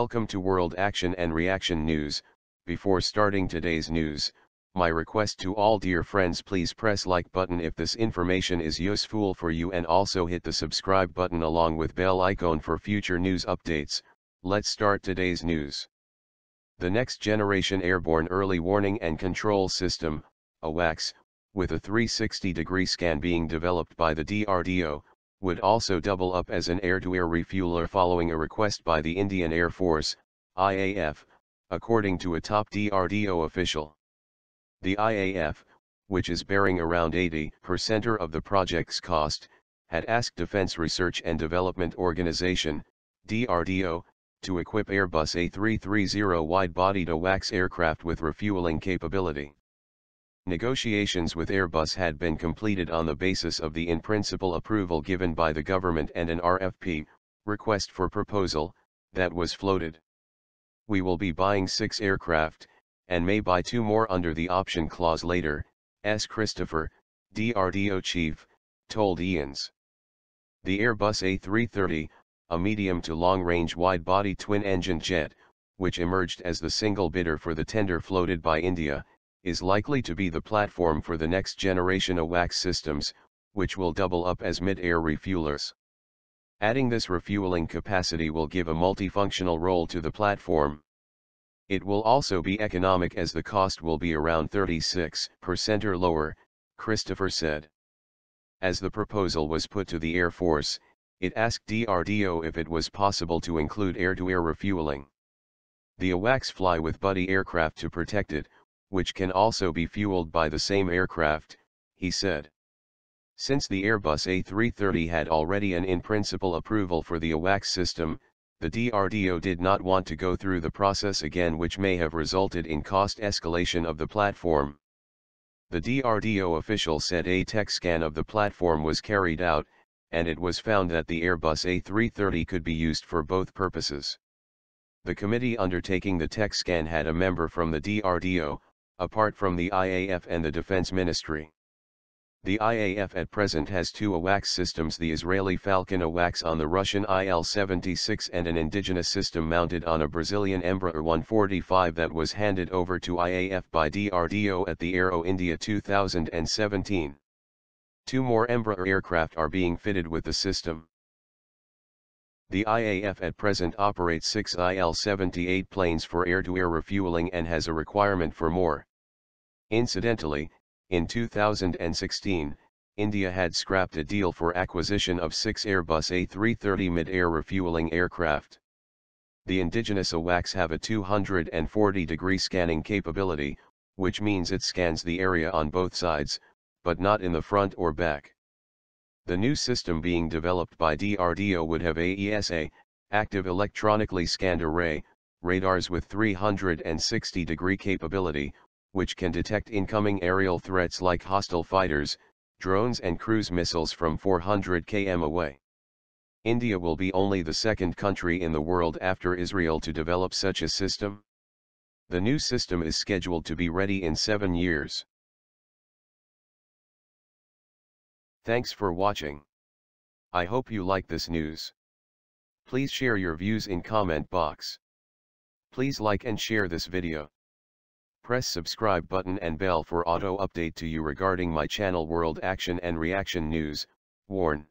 Welcome to World Action and Reaction News. Before starting today's news, my request to all dear friends please press like button if this information is useful for you and also hit the subscribe button along with bell icon for future news updates. Let's start today's news. The next generation airborne early warning and control system, AWACS, with a 360 degree scan being developed by the DRDO, would also double up as an air-to-air refueler following a request by the Indian Air Force, IAF, according to a top DRDO official. The IAF, which is bearing around 80% of the project's cost, had asked Defense Research and Development Organization, DRDO, to equip Airbus A330 wide-bodied AWACS aircraft with refueling capability. Negotiations with Airbus had been completed on the basis of the in-principle approval given by the government and an RFP, request for proposal, that was floated. We will be buying six aircraft, and may buy two more under the option clause later, S. Christopher, DRDO chief, told IANS. The Airbus A330, a medium to long-range wide-body twin-engine jet, which emerged as the single bidder for the tender floated by India, is likely to be the platform for the next generation AWACS systems, which will double up as mid-air refuelers. Adding this refueling capacity will give a multifunctional role to the platform. It will also be economic as the cost will be around 36% or lower, Christopher said. As the proposal was put to the Air Force, it asked DRDO if it was possible to include air-to-air -air refueling. The AWACS fly with buddy aircraft to protect it, which can also be fueled by the same aircraft, he said. Since the Airbus A330 had already an in-principle approval for the AWACS system, the DRDO did not want to go through the process again which may have resulted in cost escalation of the platform. The DRDO official said a tech scan of the platform was carried out, and it was found that the Airbus A330 could be used for both purposes. The committee undertaking the tech scan had a member from the DRDO, apart from the IAF and the Defense Ministry. The IAF at present has two AWACS systems the Israeli Falcon AWACS on the Russian IL-76 and an indigenous system mounted on a Brazilian Embraer 145 that was handed over to IAF by DRDO at the Aero India 2017. Two more Embraer aircraft are being fitted with the system. The IAF at present operates six IL-78 planes for air-to-air -air refueling and has a requirement for more. Incidentally, in 2016, India had scrapped a deal for acquisition of six Airbus A330 mid-air refueling aircraft. The indigenous AWACS have a 240-degree scanning capability, which means it scans the area on both sides, but not in the front or back. The new system being developed by DRDO would have AESA, active electronically scanned array, radars with 360 degree capability, which can detect incoming aerial threats like hostile fighters, drones and cruise missiles from 400 km away. India will be only the second country in the world after Israel to develop such a system. The new system is scheduled to be ready in seven years. Thanks for watching. I hope you like this news. Please share your views in comment box. Please like and share this video. Press subscribe button and bell for auto update to you regarding my channel World Action and Reaction News, Warn.